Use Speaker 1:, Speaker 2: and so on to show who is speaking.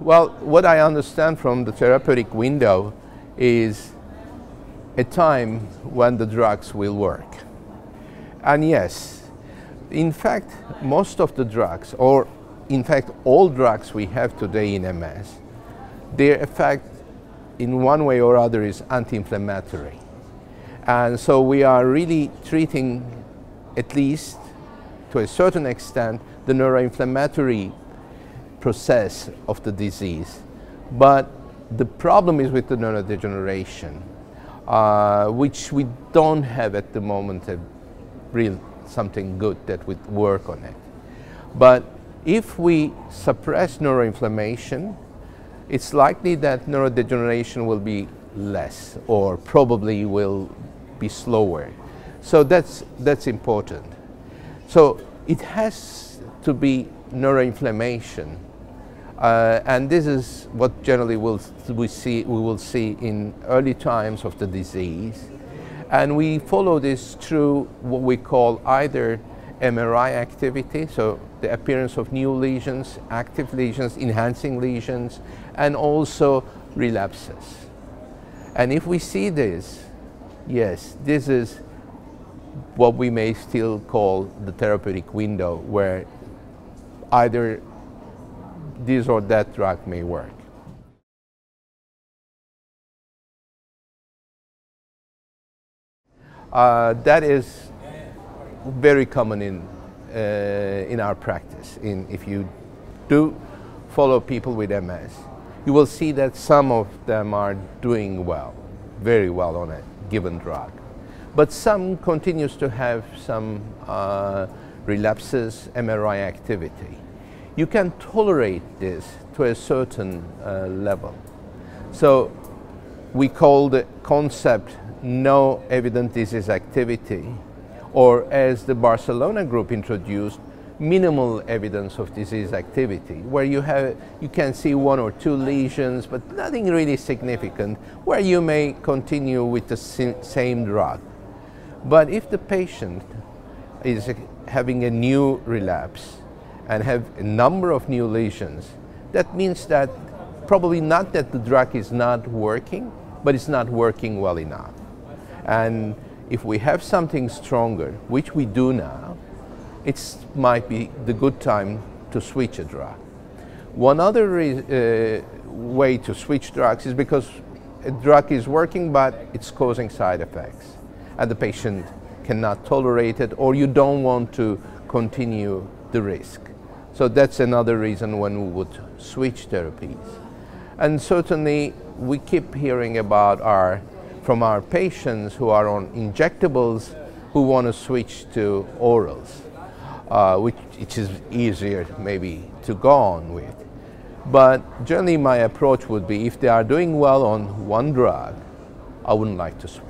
Speaker 1: Well, what I understand from the therapeutic window is a time when the drugs will work. And yes, in fact, most of the drugs, or in fact, all drugs we have today in MS, their effect in one way or other is anti-inflammatory. And so we are really treating, at least to a certain extent, the neuroinflammatory process of the disease. But the problem is with the neurodegeneration, uh, which we don't have at the moment a real something good that would work on it. But if we suppress neuroinflammation, it's likely that neurodegeneration will be less or probably will be slower. So that's, that's important. So it has to be neuroinflammation. Uh, and this is what generally we'll, we, see, we will see in early times of the disease. And we follow this through what we call either MRI activity, so the appearance of new lesions, active lesions, enhancing lesions, and also relapses. And if we see this, yes, this is what we may still call the therapeutic window where either this or that drug may work. Uh, that is very common in, uh, in our practice. In, if you do follow people with MS, you will see that some of them are doing well, very well on a given drug. But some continues to have some uh, relapses, MRI activity. You can tolerate this to a certain uh, level. So we call the concept no evident disease activity, or as the Barcelona group introduced, minimal evidence of disease activity, where you, have, you can see one or two lesions, but nothing really significant, where you may continue with the same drug. But if the patient is having a new relapse and have a number of new lesions, that means that probably not that the drug is not working, but it's not working well enough. And if we have something stronger, which we do now, it might be the good time to switch a drug. One other uh, way to switch drugs is because a drug is working but it's causing side effects and the patient cannot tolerate it or you don't want to continue the risk. So that's another reason when we would switch therapies. And certainly we keep hearing about our from our patients who are on injectables who want to switch to orals, uh, which, which is easier maybe to go on with. But generally my approach would be if they are doing well on one drug, I wouldn't like to switch.